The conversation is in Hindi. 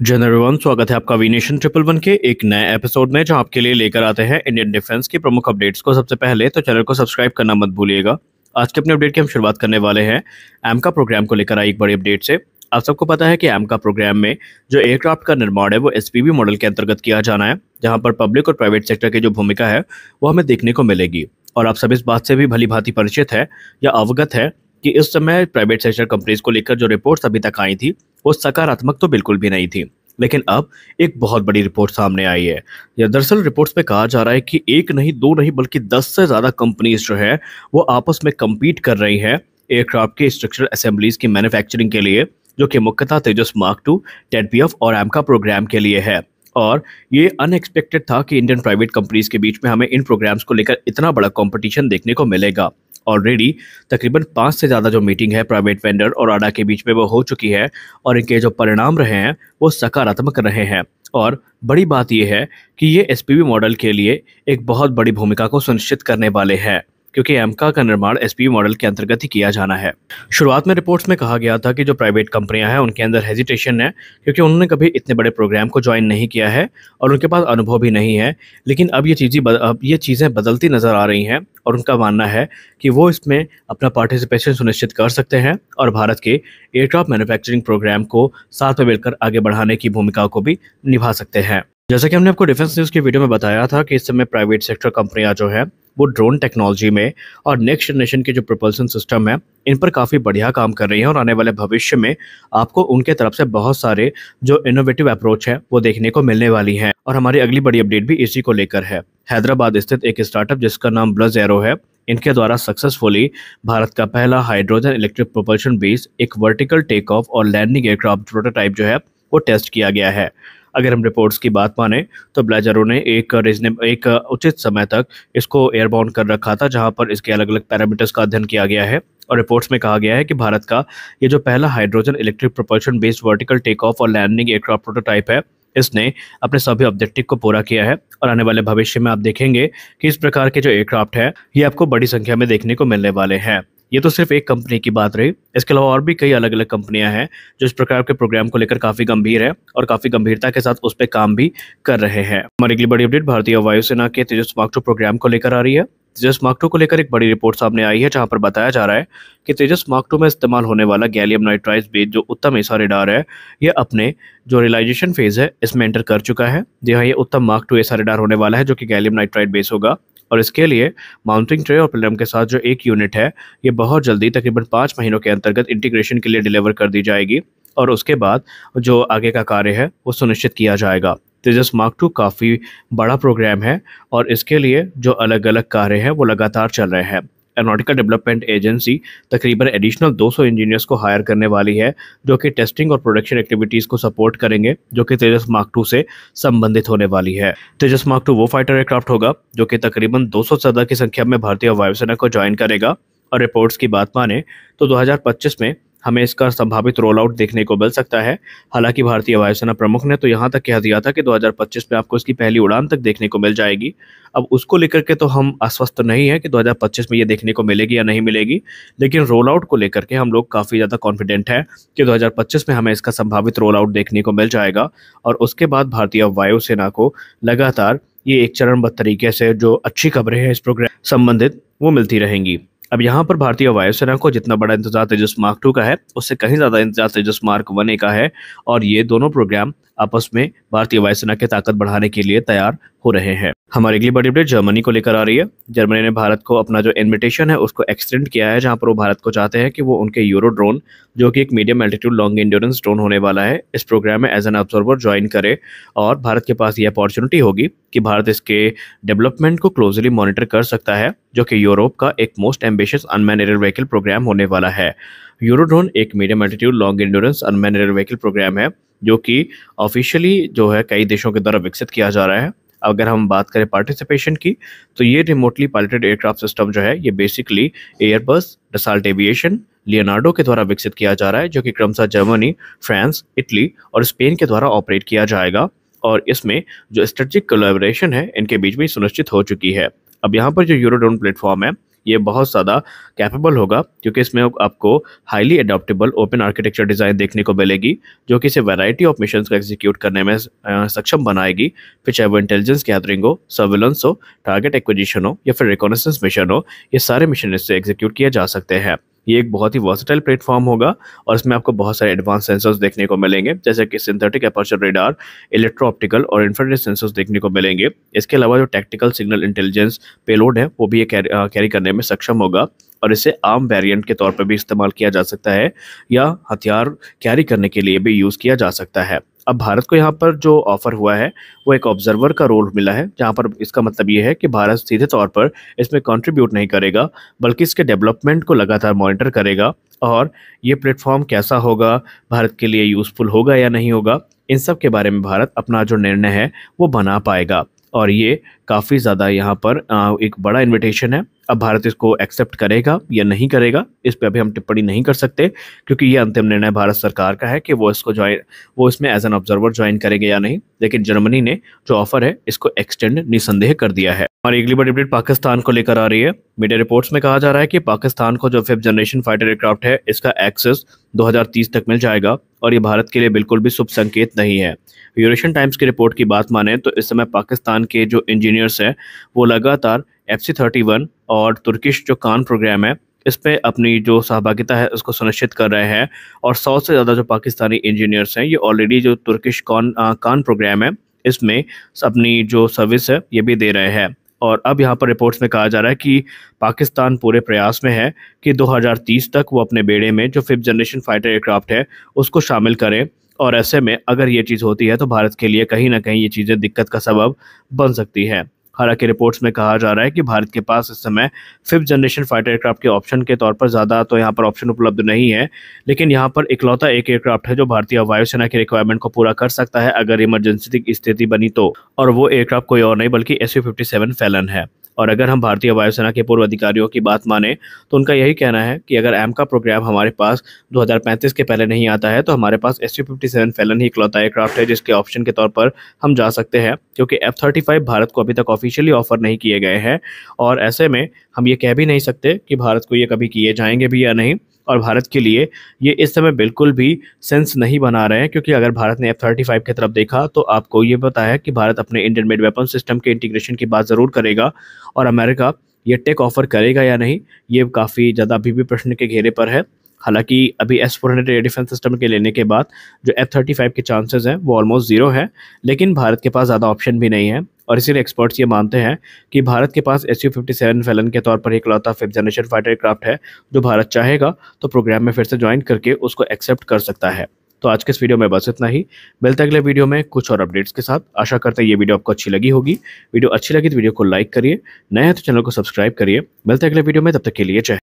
जय एवरीवन स्वागत है आपका वीनेशन ट्रिपल वन के एक नए एपिसोड में जो आपके लिए लेकर आते हैं इंडियन डिफेंस की प्रमुख अपडेट्स को सबसे पहले तो चैनल को सब्सक्राइब करना मत भूलिएगा। आज के अपने अपडेट की हम शुरुआत करने वाले हैं एमका प्रोग्राम को लेकर आई एक बड़ी अपडेट से। आप सबको पता है कि एमका प्रोग्राम में जो एयरक्राफ्ट का निर्माण है, वो एस मॉडल के अंतर्गत किया जाना है, जहाँ पर पब्लिक और प्राइवेट सेक्टर की जो भूमिका है, वो हमें देखने को मिलेगी। और आप सब इस बात से भी भली भांति परिचित है या अवगत है कि इस समय प्राइवेट सेक्टर कंपनीज़ को लेकर जो रिपोर्ट्स अभी तक आई थी, वो सकारात्मक तो बिल्कुल भी नहीं थी। लेकिन अब एक बहुत बड़ी रिपोर्ट सामने आई है। या दरअसल रिपोर्ट्स में कहा जा रहा है कि एक नहीं, दो नहीं, बल्कि दस से ज़्यादा कंपनीज़ जो है, वो आपस में कम्पीट कर रही हैं एयरक्राफ्ट के स्ट्रक्चरल असेंबलीज की मैन्युफैक्चरिंग के लिए, जो कि मुख्यतः तेजस मार्क टू टेडपीएफ और एमका प्रोग्राम के लिए है। और ये अनएक्सपेक्टेड था कि इंडियन प्राइवेट कंपनीज़ के बीच में हमें इन प्रोग्राम्स को लेकर इतना बड़ा कंपटीशन देखने को मिलेगा। ऑलरेडी तकरीबन पाँच से ज़्यादा जो मीटिंग है प्राइवेट वेंडर और आडा के बीच में वो हो चुकी है और इनके जो परिणाम रहे हैं, वो सकारात्मक रहे हैं। और बड़ी बात यह है कि ये एस मॉडल के लिए एक बहुत बड़ी भूमिका को सुनिश्चित करने वाले हैं। क्योंकि एमका का निर्माण एस मॉडल के अंतर्गत ही किया जाना है। शुरुआत में रिपोर्ट्स में कहा गया था कि जो प्राइवेट कंपनियाँ हैं, उनके अंदर हेजिटेशन है, क्योंकि उन्होंने कभी इतने बड़े प्रोग्राम को ज्वाइन नहीं किया है और उनके पास अनुभव भी नहीं है, लेकिन अब ये चीज़ें अब ये चीज़ें बदलती नज़र आ रही हैं और उनका मानना है कि वो इसमें अपना पार्टिसिपेशन सुनिश्चित कर सकते हैं और भारत के एयरक्राफ्ट मैन्युफैक्चरिंग प्रोग्राम को साथ में मिलकर आगे बढ़ाने की भूमिका को भी निभा सकते हैं। जैसा कि हमने आपको डिफेंस न्यूज़ की वीडियो में बताया था कि इस समय प्राइवेट सेक्टर कंपनियाँ जो है, वो ड्रोन टेक्नोलॉजी में और नेक्स्ट जनरेशन के जो प्रपल्सन सिस्टम है, इन पर काफ़ी बढ़िया काम कर रही हैं और आने वाले भविष्य में आपको उनके तरफ़ से बहुत सारे जो इनोवेटिव अप्रोच है, वो देखने को मिलने वाली हैं। और हमारी अगली बड़ी अपडेट भी इसी को लेकर है। हैदराबाद स्थित एक स्टार्टअप जिसका नाम ब्लज एरो है, इनके द्वारा सक्सेसफुली भारत का पहला हाइड्रोजन इलेक्ट्रिक प्रोपल्शन बेस एक वर्टिकल टेक ऑफ़ और लैंडिंग एयरक्राफ्ट प्रोटोटाइप जो है, वो टेस्ट किया गया है। अगर हम रिपोर्ट्स की बात माने तो ब्लेजरो ने एक रीजनेब एक उचित समय तक इसको एयरबाउंड कर रखा था, जहाँ पर इसके अलग अलग पैरामीटर्स का अध्ययन किया गया है। और रिपोर्ट्स में कहा गया है कि भारत का ये जो पहला hydrogen electric propulsion based vertical take off और लैंडिंग एयरक्राफ्ट प्रोटोटाइप है, इसने अपने सभी ऑब्जेक्टिव को पूरा किया है। और आने वाले भविष्य में आप देखेंगे कि इस प्रकार के जो एयरक्राफ्ट है, ये आपको बड़ी संख्या में देखने को मिलने वाले हैं। ये तो सिर्फ़ एक कंपनी की बात रही। इसके अलावा और भी कई अलग अलग कंपनियाँ हैं, जो इस प्रकार के प्रोग्राम को लेकर काफ़ी गंभीर है और काफ़ी गंभीरता के साथ उस पर काम भी कर रहे हैं। हमारी अगली बड़ी अपडेट भारतीय वायुसेना के तेजस मार्क टू प्रोग्राम को लेकर आ रही है। तेजस मार्क टू को लेकर एक बड़ी रिपोर्ट सामने आई है, जहाँ पर बताया जा रहा है कि तेजस मार्क टू में इस्तेमाल होने वाला गैलियम नाइट्राइज बेस जो उत्तम ऐसा रेडार है यह अपने जो रियलाइजेशन फ़ेज़ है, इसमें एंटर कर चुका है। जी हाँ ये उत्तम मार्क टू ऐसा रेडार होने वाला है, जो कि गैलियम नाइट्राइड बेस होगा। और इसके लिए माउंटिंग ट्रे और पिलम के साथ जो एक यूनिट है, ये बहुत जल्दी तकरीबन पाँच महीनों के अंतर्गत इंटीग्रेशन के लिए डिलीवर कर दी जाएगी और उसके बाद जो आगे का कार्य है, वो सुनिश्चित किया जाएगा। तेजस मार्क टू काफ़ी बड़ा प्रोग्राम है और इसके लिए जो अलग अलग कार्य हैं, वो लगातार चल रहे हैं। एरोनॉटिकल डेवलपमेंट एजेंसी तकरीबन एडिशनल 200 इंजीनियर्स को हायर करने वाली है, जो कि टेस्टिंग और प्रोडक्शन एक्टिविटीज़ को सपोर्ट करेंगे, जो कि तेजस मार्क टू से संबंधित होने वाली है। तेजस मार्क टू वो फाइटर एयरक्राफ्ट होगा, जो कि तकरीबन 200 से की संख्या में भारतीय वायुसेना को ज्वाइन करेगा। और रिपोर्ट्स की बात माने तो 2025 में हमें इसका संभावित रोल आउट देखने को मिल सकता है। हालाँकि भारतीय वायुसेना प्रमुख ने तो यहाँ तक कह दिया था कि 2025 में आपको इसकी पहली उड़ान तक देखने को मिल जाएगी। अब उसको लेकर के तो हम आश्वस्त नहीं है कि 2025 में ये देखने को मिलेगी या नहीं मिलेगी, लेकिन रोल आउट को लेकर के हम लोग काफ़ी ज़्यादा कॉन्फिडेंट है कि 2025 में हमें इसका संभावित रोल आउट देखने को मिल जाएगा। और उसके बाद भारतीय वायुसेना को लगातार ये एक चरणबद्ध तरीके से जो अच्छी खबरें हैं इस प्रोग्राम संबंधित, वो मिलती रहेंगी। अब यहाँ पर भारतीय वायुसेना को जितना बड़ा इंतज़ार तेजस मार्क टू का है, उससे कहीं ज़्यादा इंतज़ार तेजस मार्क वन ए का है, और ये दोनों प्रोग्राम आपस में भारतीय वायुसेना की ताकत बढ़ाने के लिए तैयार हो रहे हैं। हमारी अगली बड़ी अपडेट जर्मनी को लेकर आ रही है। जर्मनी ने भारत को अपना जो इन्विटेशन है, उसको एक्सटेंड किया है, जहाँ पर वो भारत को चाहते हैं कि वो उनके यूरो ड्रोन जो कि एक medium altitude long endurance drone होने वाला है, इस प्रोग्राम में एज एन ऑब्जर्वर ज्वाइन करे और भारत के पास ये अपॉर्चुनिटी होगी कि भारत इसके डेवलपमेंट को क्लोजली मॉनिटर कर सकता है, जो कि यूरोप का एक most ambitious unman air vehicle programme होने वाला है। यूरोड्रोन एक medium altitude long endurance unman air vehicle programme है जो कि ऑफिशियली जो है कई देशों के द्वारा विकसित किया जा रहा है। अगर हम बात करें पार्टिसिपेशन की तो ये रिमोटली पायलटेड एयरक्राफ्ट सिस्टम जो है, ये basically Airbus Dassault Aviation Leonardo के द्वारा विकसित किया जा रहा है, जो कि क्रमशः जर्मनी फ्रांस इटली और स्पेन के द्वारा ऑपरेट किया जाएगा। और इसमें जो स्ट्रेटेजिक कोलेबोरेशन है, इनके बीच में सुनिश्चित हो चुकी है। अब यहाँ पर जो यूरोड्रोन प्लेटफॉर्म है ये बहुत ज़्यादा कैपेबल होगा, क्योंकि इसमें आपको highly adaptable open architecture design देखने को मिलेगी, जो कि इसे वैरायटी ऑफ़ मिशन को एग्जीक्यूट करने में सक्षम बनाएगी। फिर चाहे वो इंटेलिजेंस गैदरिंग हो सर्विलेंस हो टारगेट एक्विजिशन हो, या फिर रिकॉनेसेंस मिशन हो, ये सारे मिशन इससे एग्जीक्यूट किए जा सकते हैं। ये एक बहुत ही वर्सटाइल प्लेटफॉर्म होगा और इसमें आपको बहुत सारे एडवांस सेंसर्स देखने को मिलेंगे, जैसे कि synthetic aperture radar electro optical और इंफ्रारेड सेंसर्स देखने को मिलेंगे। इसके अलावा जो टेक्टिकल सिग्नल इंटेलिजेंस पेलोड है, वो भी ये कैरी करने में सक्षम होगा और इसे आम वेरिएंट के तौर पर भी इस्तेमाल किया जा सकता है या हथियार कैरी करने के लिए भी यूज़ किया जा सकता है। अब भारत को यहाँ पर जो ऑफ़र हुआ है, वो एक ऑब्जर्वर का रोल मिला है, जहाँ पर इसका मतलब ये है कि भारत सीधे तौर पर इसमें कंट्रीब्यूट नहीं करेगा, बल्कि इसके डेवलपमेंट को लगातार मॉनिटर करेगा, और ये प्लेटफॉर्म कैसा होगा, भारत के लिए यूज़फुल होगा या नहीं होगा, इन सब के बारे में भारत अपना जो निर्णय है, वो बना पाएगा। और ये काफ़ी ज़्यादा यहाँ पर एक बड़ा इन्विटेशन है। अब भारत इसको एक्सेप्ट करेगा या नहीं करेगा, इस पर अभी हम टिप्पणी नहीं कर सकते, क्योंकि ये अंतिम निर्णय भारत सरकार का है कि वो इसको ज्वाइन वो इसमें एज एन ऑब्जर्वर ज्वाइन करेंगे या नहीं। लेकिन जर्मनी ने जो ऑफ़र है, इसको एक्सटेंड निसंदेह कर दिया है। और अगली बड़ी अपडेट पाकिस्तान को लेकर आ रही है। मीडिया रिपोर्ट्स में कहा जा रहा है कि पाकिस्तान को जो फिफ्थ जनरेशन फाइटर एयरक्राफ्ट है, इसका एक्सेस 2030 तक मिल जाएगा। और ये भारत के लिए बिल्कुल भी शुभ संकेत नहीं है। यूरेशियन टाइम्स की रिपोर्ट की बात माने तो इस समय पाकिस्तान के जो इंजीनियर्स हैं, वो लगातार एफ़ सी थर्टी वन और तुर्किश जो कान प्रोग्राम है, इस पर अपनी जो सहभागिता है, उसको सुनिश्चित कर रहे हैं और सौ से ज़्यादा जो पाकिस्तानी इंजीनियर्स हैं, ये ऑलरेडी जो तुर्किश कॉन कान प्रोग्राम है, इसमें अपनी जो सर्विस है, ये भी दे रहे हैं। और अब यहाँ पर रिपोर्ट्स में कहा जा रहा है कि पाकिस्तान पूरे प्रयास में है कि 2030 तक वो अपने बेड़े में जो फिफ्थ जनरेशन फाइटर एयरक्राफ्ट है, उसको शामिल करें। और ऐसे में अगर ये चीज़ होती है तो भारत के लिए कहीं ना कहीं ये चीज़ें दिक्कत का सबब बन सकती है। हालाँकि रिपोर्ट्स में कहा जा रहा है कि भारत के पास इस समय फिफ्थ जनरेशन फाइटर एयरक्राफ्ट के ऑप्शन के तौर पर ज़्यादा तो यहाँ पर ऑप्शन उपलब्ध नहीं है, लेकिन यहाँ पर इकलौता एक एयरक्राफ्ट है जो भारतीय वायुसेना के रिक्वायरमेंट को पूरा कर सकता है अगर इमरजेंसी की स्थिति बनी तो और वो एयरक्राफ्ट कोई और नहीं बल्कि एस फैलन है। और अगर हम भारतीय वायुसेना के पूर्व अधिकारियों की बात माने तो उनका यही कहना है कि अगर एम का प्रोग्राम हमारे पास 2035 के पहले नहीं आता है तो हमारे पास S U fifty seven Felon ही इकलौता एयरक्राफ्ट है, जिसके ऑप्शन के तौर पर हम जा सकते हैं, क्योंकि एफ़ थर्टी फाइव भारत को अभी तक ऑफिशियली ऑफ़र नहीं किए गए हैं। और ऐसे में हम ये कह भी नहीं सकते कि भारत को ये कभी किए जाएँगे भी या नहीं। और भारत के लिए ये इस समय बिल्कुल भी सेंस नहीं बना रहे हैं, क्योंकि अगर भारत ने एफ़ थर्टी फाइव की तरफ़ देखा तो आपको ये बताया कि भारत अपने इंडियन मेड वेपन सिस्टम के इंटीग्रेशन की बात ज़रूर करेगा, और अमेरिका ये टेक ऑफ़र करेगा या नहीं, ये काफ़ी ज़्यादा अभी भी प्रश्न के घेरे पर है। हालाँकि अभी S four hundred air defence system के लेने के बाद जो एफ़ थर्टी फाइव के चांसेस हैं, वो ऑलमोस्ट ज़ीरो है, लेकिन भारत के पास ज़्यादा ऑप्शन भी नहीं है। और इसीलिए एक्सपर्ट्स ये मानते हैं कि भारत के पास S U fifty seven Felon के तौर पर एक लौता फिफ्थ जनरेशन फाइटर एयरक्राफ्ट है, जो भारत चाहेगा तो प्रोग्राम में फिर से ज्वाइन करके उसको एक्सेप्ट कर सकता है। तो आज के इस वीडियो में बस इतना ही। मिलते अगले वीडियो में कुछ और अपडेट्स के साथ। आशा करते हैं ये वीडियो आपको अच्छी लगी होगी। वीडियो अच्छी लगी तो वीडियो को लाइक करिए। नए हैं तो चैनल को सब्सक्राइब करिए। मिलते अगले वीडियो में, तब तक के लिए चाहे